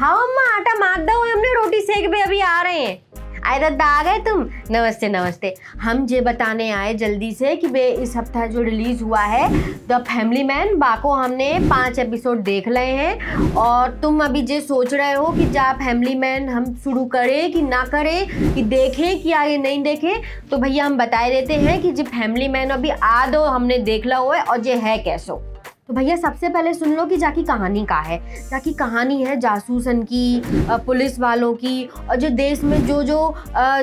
हाँ अम्मा आटा मार दो, हमने रोटी सेक भी अभी आ रहे हैं। आए दद्दा आ गए तुम? नमस्ते नमस्ते। हम ये बताने आए जल्दी से कि बे, इस हफ़्ता जो रिलीज़ हुआ है, द फैमिली मैन, बाको हमने पाँच एपिसोड देख रहे हैं। और तुम अभी जे सोच रहे हो कि जा फैमिली मैन हम शुरू करें कि ना करें, कि देखें कि आगे नहीं देखें तो भैया हम बताए देते हैं कि जो फैमिली मैन अभी आ दो, हमने देख ला है, और ये है कैसो। तो भैया, सबसे पहले सुन लो कि जाकी कहानी का है। जाकी कहानी है जासूसन की पुलिस वालों की, और जो देश में जो जो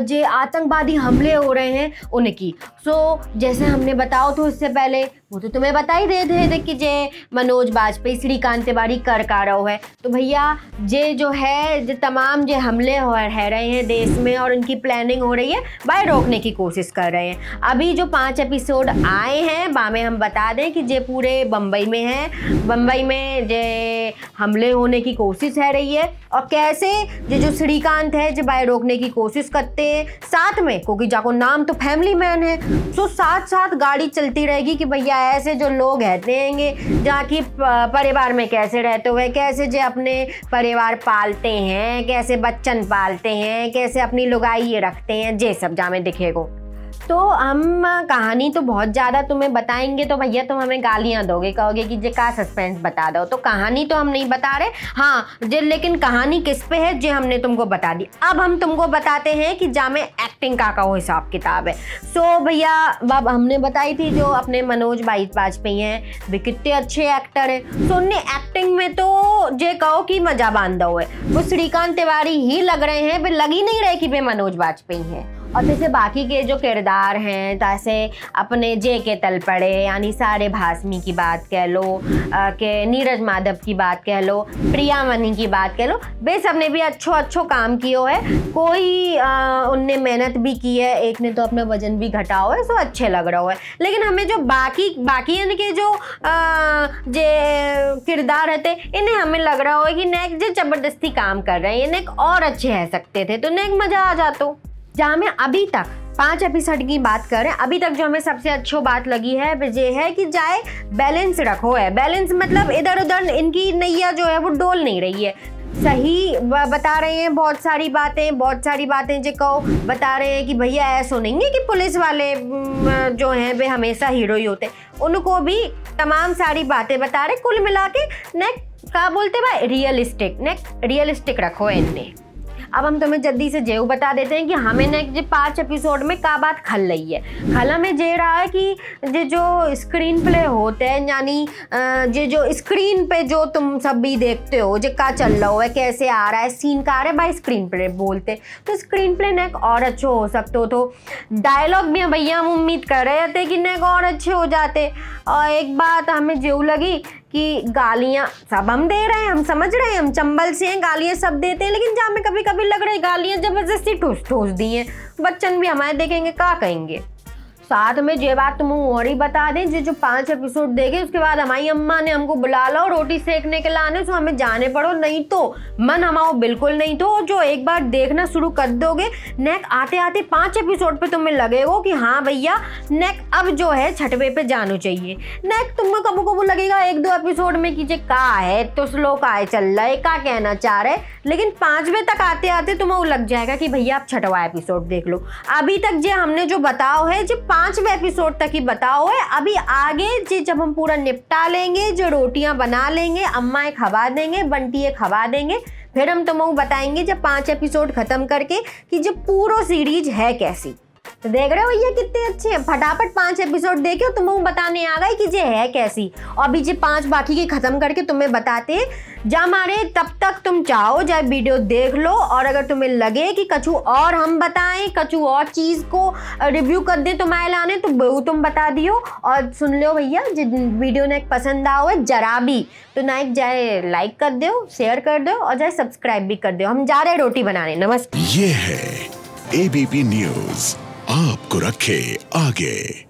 जे आतंकवादी हमले हो रहे हैं उनकी सो जैसे हमने बताओ तो इससे पहले वो तो तुम्हें बता ही दे थे कि जे मनोज बाजपेयी, श्रीकांत तिवारी कर का रहो है। तो भैया, जे जो है, जो तमाम जो हमले हो रह रहे हैं देश में और उनकी प्लानिंग हो रही है बाय रोकने की कोशिश कर रहे हैं। अभी जो पाँच एपिसोड आए हैं, बामे हम बता दें कि जे पूरे बम्बई में हैं। बम्बई में जे हमले होने की कोशिश है रही है और कैसे जो जो श्रीकांत है, जो बाय रोकने की कोशिश करते हैं साथ में, क्योंकि जाको नाम तो फैमिली मैन है। तो साथ साथ गाड़ी चलती रहेगी कि भैया ऐसे जो लोग रहते हैं जहाँ की परिवार में कैसे रहते हुए, कैसे जो अपने परिवार पालते हैं, कैसे बच्चन पालते हैं, कैसे अपनी लुगाई ये रखते हैं, जे सब जामे दिखेगो। तो हम कहानी तो बहुत ज़्यादा तुम्हें बताएँगे तो भैया तुम हमें गालियाँ दोगे, कहोगे कि जे का सस्पेंस बता दो। तो कहानी तो हम नहीं बता रहे। हाँ जे, लेकिन कहानी किस पे है जो हमने तुमको बता दी। अब हम तुमको बताते हैं कि जामे एक्टिंग का का हिसाब किताब है। सो भैया, अब हमने बताई थी जो अपने मनोज भाई वाजपेयी हैं वे कितने अच्छे एक्टर हैं। सो उनने एक्टिंग में तो जे कहो कि मज़ा बांधा हुआ है। वो श्रीकांत तिवारी ही लग रहे हैं वे लग ही नहीं रहे कि वे मनोज वाजपेयी हैं। और जैसे बाकी के जो किरदार हैं, जैसे अपने जे के तल पड़े, यानी सारे भासमी की बात कह लो के नीरज माधव की बात कह लो, प्रिया मनी की बात कह लो वे सबने भी अच्छो अच्छो काम कियो है। कोई उनने मेहनत भी की है, एक ने तो अपना वज़न भी घटाओ है, सो अच्छे लग रहा है लेकिन हमें जो बाकी बाकी इनके जो जे किरदार रहते, इन्हें हमें लग रहा हो कि नेक, जो ज़बरदस्ती काम कर रहे हैं, ये नेक और अच्छे रह सकते थे तो नेक मज़ा आ जाता। जहाँ में अभी तक पाँच एपिसोड की बात करें अभी तक जो हमें सबसे अच्छी बात लगी है ये है कि जाए बैलेंस रखो है। बैलेंस मतलब इधर उधर इनकी नैया जो है, वो डोल नहीं रही है। सही बता रहे हैं बहुत सारी बातें, बहुत सारी बातें जो कहो, बता रहे हैं कि भैया ऐसा नहीं है कि पुलिस वाले जो हैं, वे हमेशा हीरो ही होते। उनको भी तमाम सारी बातें बता रहे कुल मिला के, नेक, क्या बोलते भाई? रियलिस्टिक नेक रियलिस्टिक रखो इनने। अब हम तुम्हें जल्दी से जेऊ बता देते हैं कि हमें नेक्स्ट पाँच एपिसोड में का बात खल रही है। खल में जे रहा है कि जे जो स्क्रीन प्ले होते हैं, यानी जे जो स्क्रीन पे जो तुम सब भी देखते हो जे का चल रहा है, कैसे आ रहा है सीन का आ रहा है? भाई स्क्रीन प्ले बोलते तो स्क्रीन प्ले नेक और अच्छे हो सकते हो तो डायलॉग भी भैया, हम उम्मीद कर रहे थे कि नेक और अच्छे हो जाते। और एक बात हमें जेऊ लगी कि गालियाँ सब हम दे रहे हैं, हम समझ रहे हैं, हम चंबल से हैं, गालियाँ सब देते हैं, लेकिन जहाँ में कभी कभी लग रहा गालियाँ ज़बरदस्ती ठूस ठूस दी हैं। बच्चन भी हमारे देखेंगे कहा कहेंगे? साथ में जो बात तुम और ही बता दें जो जो पाँच एपिसोड देखे, उसके बाद हमारी अम्मा ने हमको बुला लो रोटी सेकने के लाने सो हमें जाने पड़ो। नहीं तो मन हमारा बिल्कुल नहीं तो जो एक बार देखना शुरू कर दोगे, नेक आते आते पाँच एपिसोड पे तुम्हें लगेगा कि हाँ भैया, नेक अब जो है छठवे पे जाना चाहिए। नेक तुम्हें कबू कबू लगेगा, एक दो एपिसोड में कीजिए का है तो स्लो का है, चल रहा है, का कहना चाह रहे लेकिन पांचवे तक आते आते तुम्हें लग जाएगा कि भैया, आप छठवा एपिसोड देख लो। अभी तक जो हमने जो बताओ है जो पांचवे एपिसोड तक ही बताओ है। अभी आगे जी, जब हम पूरा निपटा लेंगे, जो रोटियाँ बना लेंगे अम्मा खवा देंगे बंटी खवा देंगे, फिर हम तुम्हें बताएँगे जब पाँच एपिसोड खत्म करके कि जो पूरा सीरीज़ है कैसी। तो देख रहे हो भैया कितने अच्छे फटाफट पाँच एपिसोड देखे तुम्हें बताने आ गए कि ये है कैसी। और अभी जो पाँच बाकी की खत्म करके तुम्हें बताते जा मारे, तब तक तुम चाहो, जाए वीडियो देख लो। और अगर तुम्हें लगे कि कछु और हम बताएँ, कछु और चीज़ को रिव्यू कर दें तुम्हारे लाने तो वो तुम बता दियो। और सुन लो भैया, जिन वीडियो ने पसंद आओ है, जरा भी। तो ना एक जाए लाइक कर दो शेयर कर दो और जाए सब्सक्राइब भी कर दो। हम जा रहे हैं रोटी बनाने। नमस्ते। ये है एबीपी न्यूज़ आपको रखे आगे।